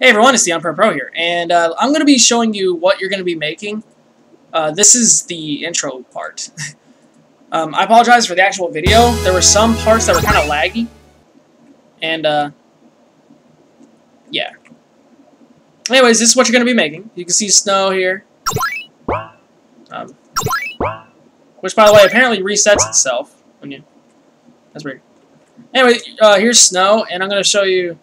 Hey everyone, it's the Unpro Pro here, and uh, I'm going to be showing you what you're going to be making. Uh, this is the intro part. um, I apologize for the actual video. There were some parts that were kind of laggy, and uh, yeah. Anyways, this is what you're going to be making. You can see snow here, um, which by the way apparently resets itself when you. That's weird. Anyway, uh, here's snow, and I'm going to show you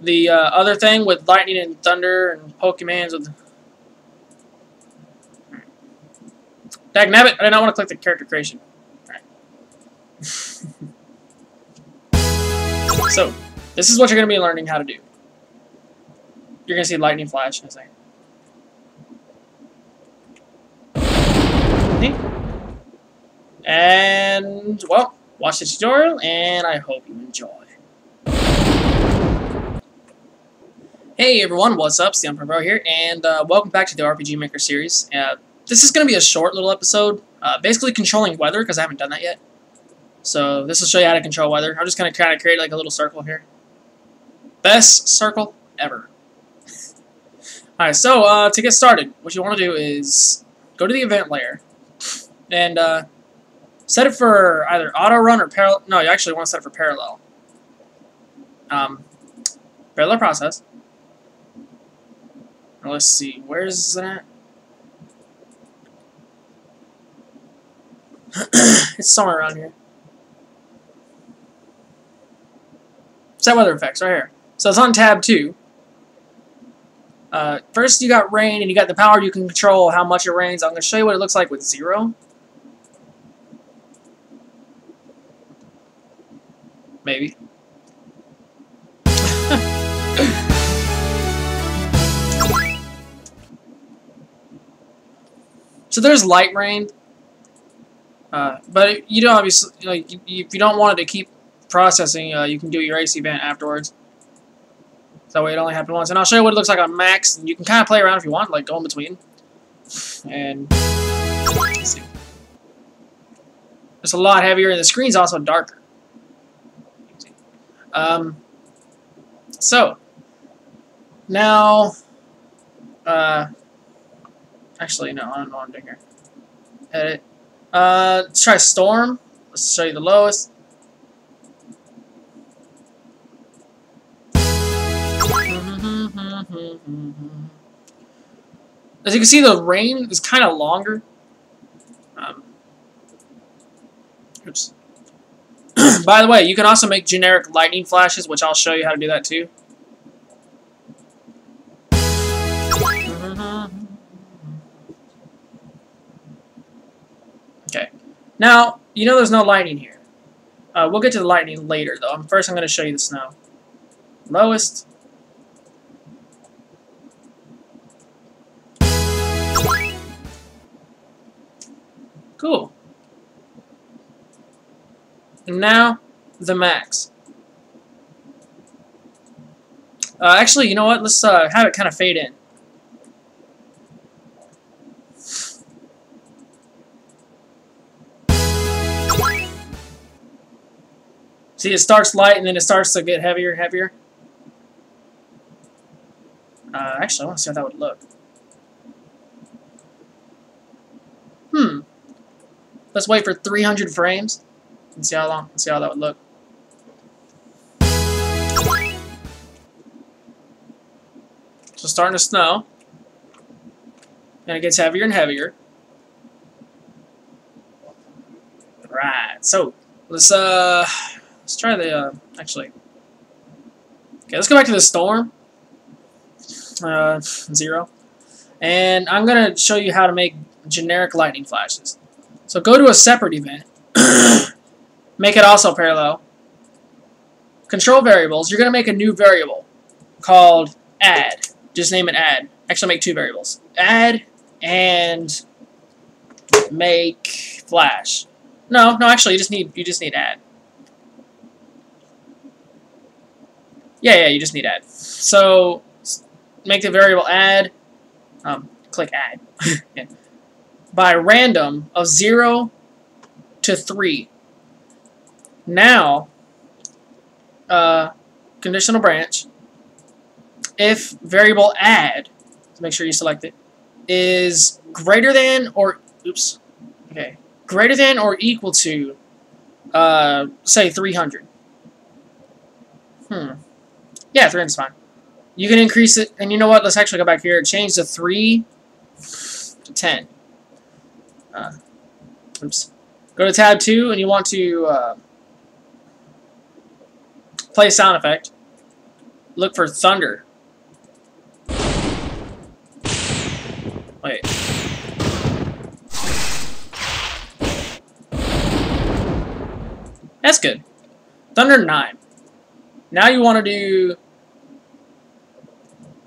the uh, other thing with lightning and thunder and Pokemons with... Dagnabbit, I did not want to click the character creation. so, this is what you're going to be learning how to do. You're going to see lightning flash in a second. And, well, watch the tutorial, and I hope you enjoy. Hey everyone, what's up? Steve Pro here, and uh, welcome back to the RPG Maker series. Uh, this is going to be a short little episode, uh, basically controlling weather, because I haven't done that yet. So this will show you how to control weather. I'm just going to kind of create like a little circle here. Best circle ever. Alright, so uh, to get started, what you want to do is go to the event layer, and uh, set it for either auto run or parallel. No, you actually want to set it for parallel. Um, parallel process. Let's see, where is that? it's somewhere around here. Set weather effects, right here. So it's on tab 2. Uh, first you got rain, and you got the power you can control how much it rains. I'm going to show you what it looks like with zero. Maybe. So there's light rain, uh, but you don't obviously like if you don't want it to keep processing, uh, you can do your erase event afterwards. So that way it only happens once, and I'll show you what it looks like on max. And you can kind of play around if you want, like go in between. And it's a lot heavier, and the screen's also darker. Um, so now, uh, Actually, no, I don't know what I'm doing here. Edit. Uh, let's try Storm. Let's show you the lowest. As you can see, the rain is kind of longer. Um, oops. By the way, you can also make generic lightning flashes, which I'll show you how to do that too. Now, you know there's no lightning here. Uh, we'll get to the lightning later, though. First, I'm going to show you the snow. Lowest. Cool. And now, the max. Uh, actually, you know what? Let's uh, have it kind of fade in. See, it starts light and then it starts to get heavier and heavier. Uh, actually, I want to see how that would look. Hmm. Let's wait for 300 frames and see how long, see how that would look. So starting to snow. And it gets heavier and heavier. Right, so let's uh Let's try the, uh, actually. Okay, let's go back to the storm. Uh, zero. And I'm going to show you how to make generic lightning flashes. So go to a separate event. make it also parallel. Control variables. You're going to make a new variable called add. Just name it add. Actually, make two variables. Add and make flash. No, no, actually, you just need you just need add. Yeah, yeah, you just need add. So, make the variable add, um, click add, yeah. by random of 0 to 3. Now, uh, conditional branch, if variable add, make sure you select it, is greater than or, oops, okay, greater than or equal to, uh, say 300. Hmm. Yeah, 300 is fine. You can increase it, and you know what, let's actually go back here, change the 3 to 10. Uh, oops. Go to tab 2, and you want to uh, play a sound effect. Look for thunder. Wait. That's good. Thunder 9. Now you want to do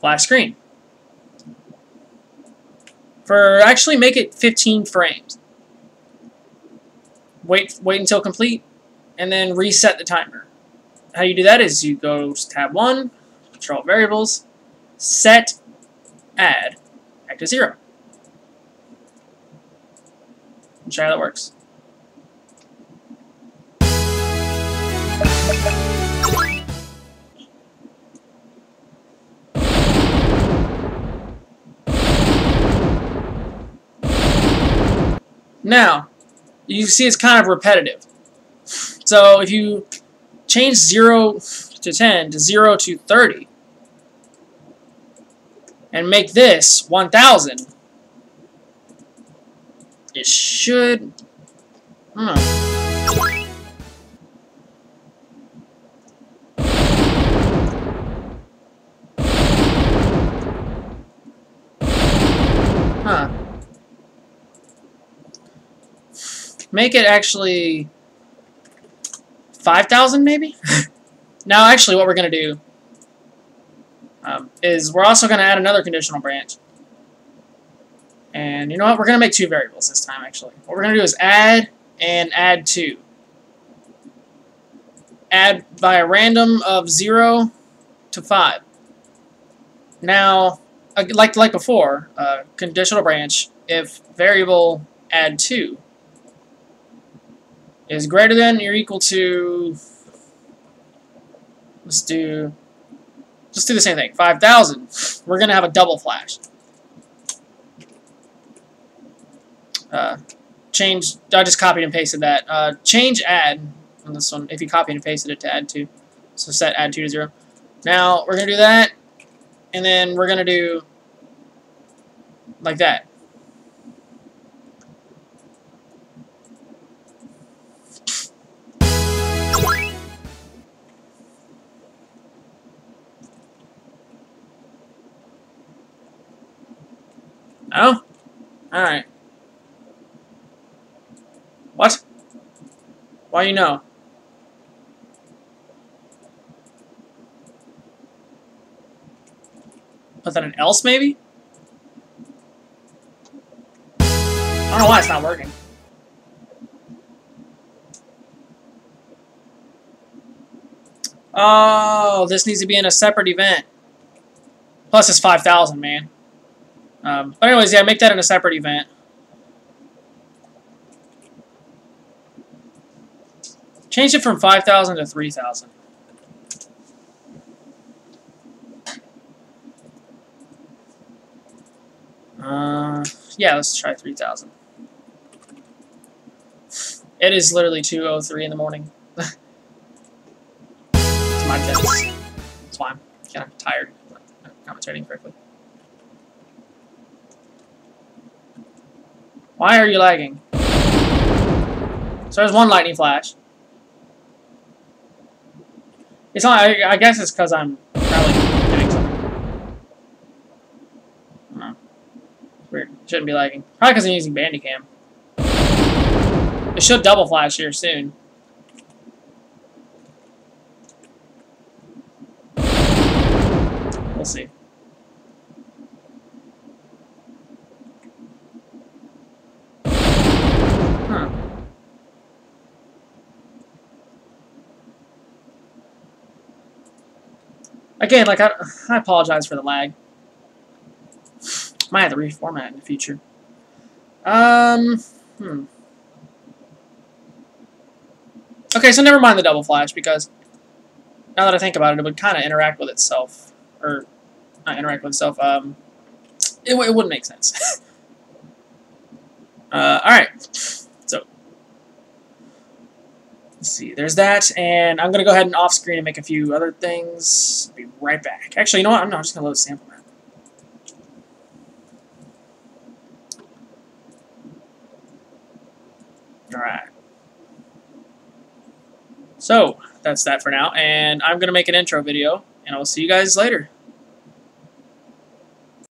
flash screen. For actually make it 15 frames. Wait wait until complete and then reset the timer. How you do that is you go tab 1, control variables, set add back to 0. And try how that works. Now, you see it's kind of repetitive. So if you change 0 to 10 to 0 to 30 and make this 1000, it should... Hmm. Make it actually 5,000 maybe? now actually what we're going to do um, is we're also going to add another conditional branch. And you know what? We're going to make two variables this time actually. What we're going to do is add and add 2. Add by a random of 0 to 5. Now, like like before, uh, conditional branch, if variable add 2 is greater than or equal to, let's do, just do the same thing, 5,000, we're to have a double flash. Uh, change, I just copied and pasted that. Uh, change add on this one, if you copy and pasted it to add 2. So set add 2 to 0. Now, we're to do that, and then we're to do like that. Oh? Alright. What? Why you know? Put that an else, maybe? I don't know why it's not working. Oh, this needs to be in a separate event. Plus it's 5,000, man. Um, but anyways, yeah, make that in a separate event. Change it from 5,000 to 3,000. Uh, yeah, let's try 3,000. It is literally 2.03 in the morning. it's my defense. That's why I'm tired. Not commentating correctly. Why are you lagging? So there's one lightning flash. It's not. I, I guess it's because I'm probably doing something. No. Weird. Shouldn't be lagging. Probably because I'm using Bandicam. It should double flash here soon. We'll see. Again, like, I, I apologize for the lag. Might have to reformat in the future. Um, hmm. Okay, so never mind the double flash, because now that I think about it, it would kind of interact with itself. Or, not interact with itself. Um, it, it wouldn't make sense. uh, all right. So let's see. There's that, and I'm gonna go ahead and off screen and make a few other things. Be right back. Actually, you know what? I'm not I'm just gonna load a sample map. All right. So, that's that for now, and I'm going to make an intro video, and I will see you guys later.